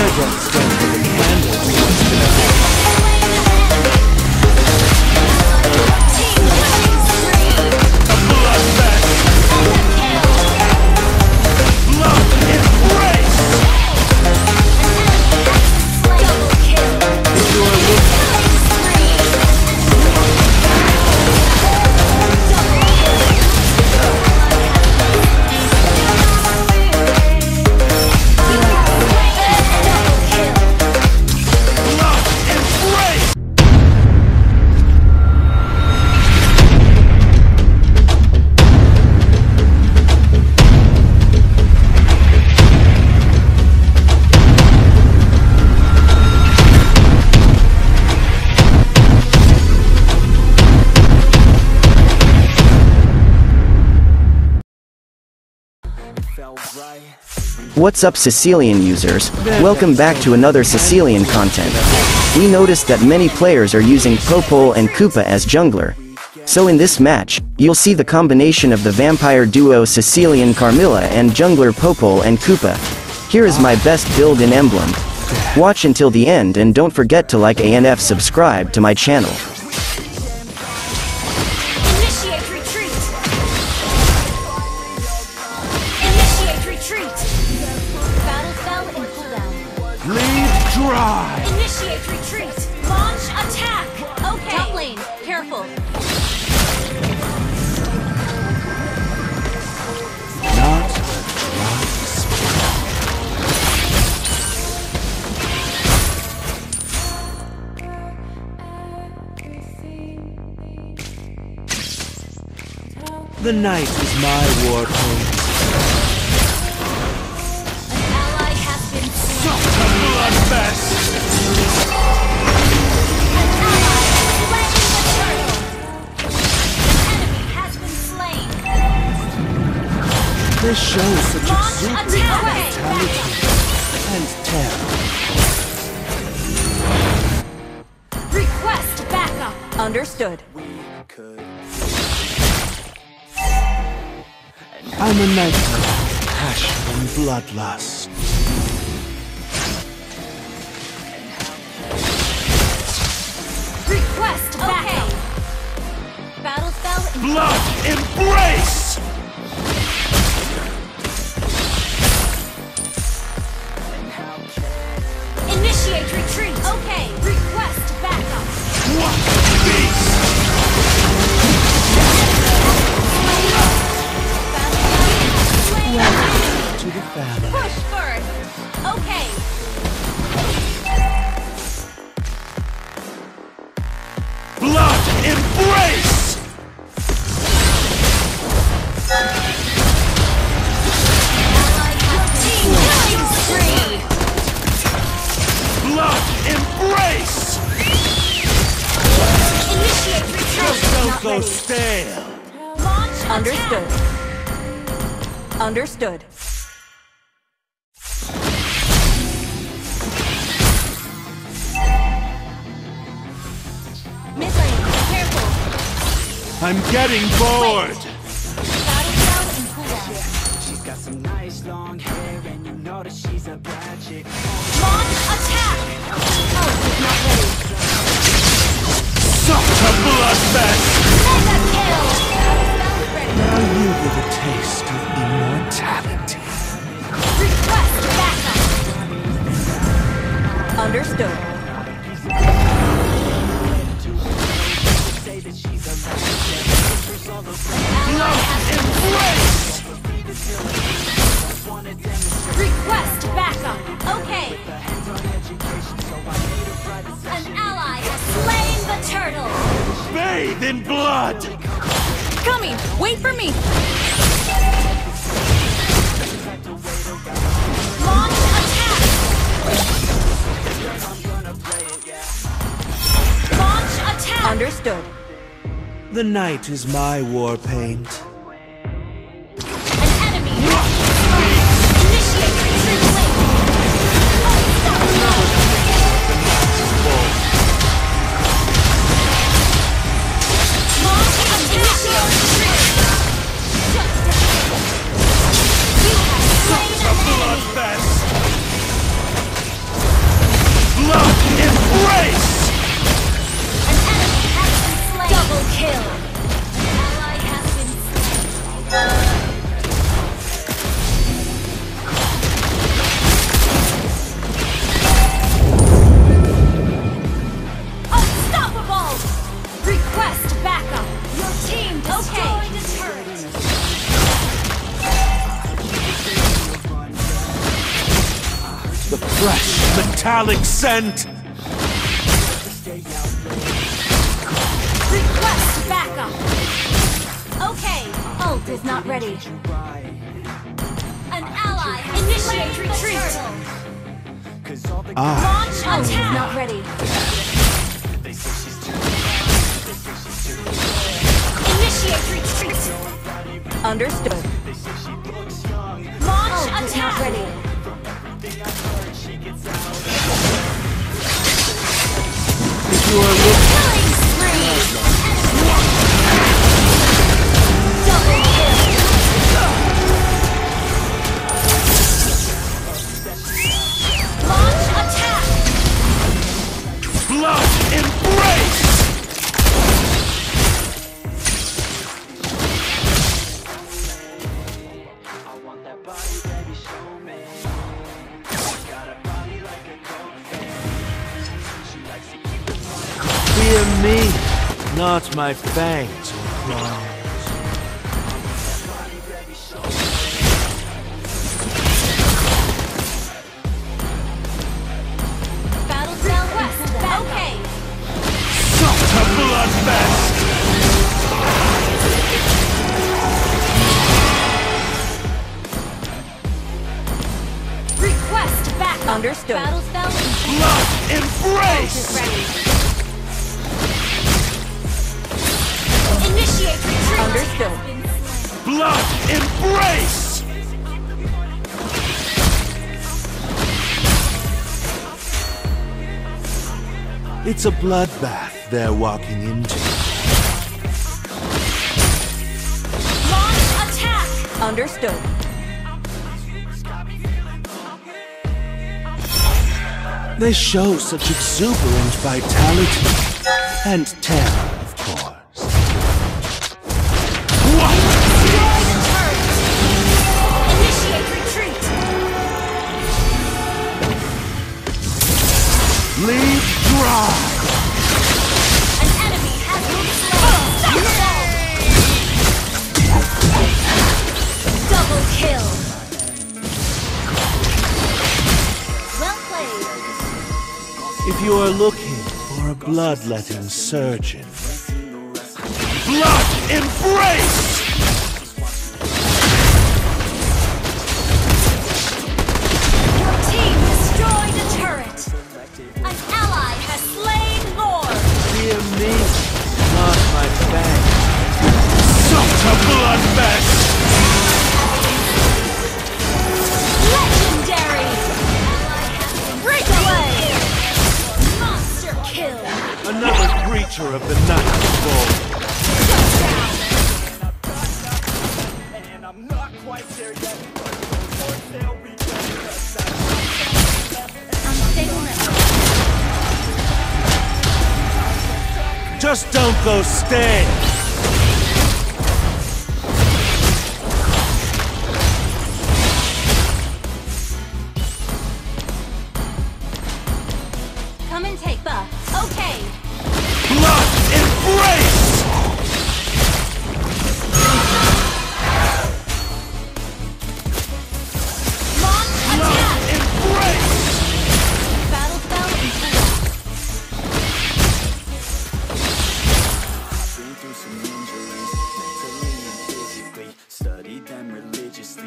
Dare don't stand with a What's up Cecilion users? Welcome back to another Cecilion content. We noticed that many players are using Popol and Kupa as jungler. So in this match, you'll see the combination of the vampire duo Cecilion Carmilla and jungler Popol and Kupa. Here is my best build in Emblem. Watch until the end and don't forget to like ANF subscribe to my channel. The night is my war paint. An ally has been slain. Bloodfest! An ally has slain the turtle. An enemy has been slain. This shows such Launch exuberant attack! vitality and terror. Request backup. Understood. I'm a nightmare of passion and bloodlust. Request backup. Battle spell Blood embrace! Retreat. Don't go stale. Launch Understood. attack. Understood. Mid careful. I'm getting bored. Battle spell in cooldown. She's got some nice long hair and you know that she's a bad chick. Launch attack. Pulse is not ready. Such a bloodfest! Now you get a taste of immortality. Request backup. Understood. Understood. The night is my war paint. Metallic scent! Request backup. Okay, ult is not ready. An ally initiate retreat. Ah, Launch ult is not ready. Initiate retreat. Understood. Launch ult is not ready. Fear me, not my fangs or claws. Battle Southwest. Okay. Such a bloodfest! Request backup. Understood. Battle spell and Blood embrace! Initiate retreat. Understood. Has been slain. Blood embrace! It's a bloodbath they're walking into. Launch attack. Understood. They show such exuberant vitality. And terror, Leave dry! An enemy has been slain. Double kill. Well played. If you are looking for a bloodletting surgeon, blood embrace! Another creature of the night fall. Shut down. Unstable network. Just don't go stay.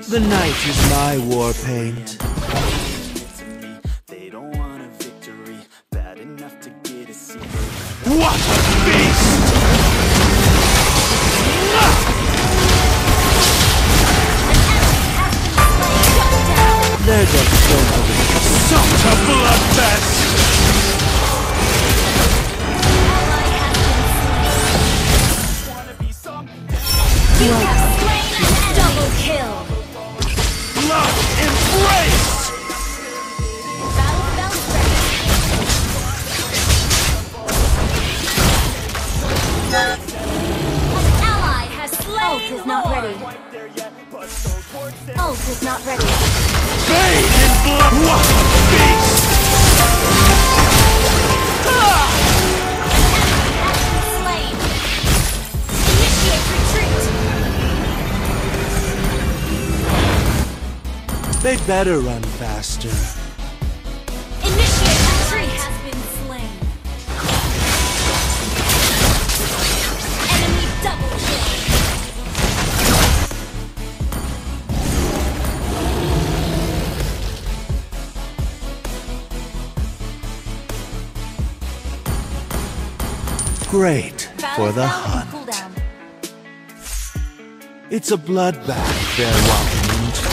The night is my war paint. to me, they don't want a victory. Bad enough to get a secret. What a beast! Shut down. There goes Such a bloodfest! Ult is not ready. Bathed in blood! What beast! Slain. Initiate retreat. They better run faster. Great for the Battle spell and hunt. It's a bloodbath they're walking into.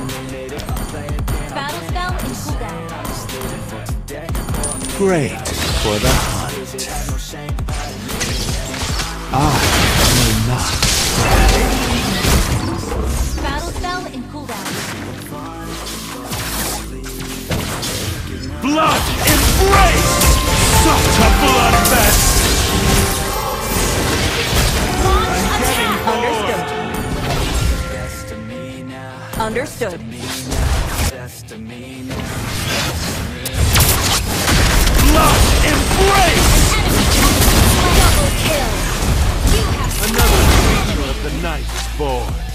Great for the hunt. I will not. Battle spell and cooldown. Blood embrace! Such a bloodbath! Understood. Understood. The night is born.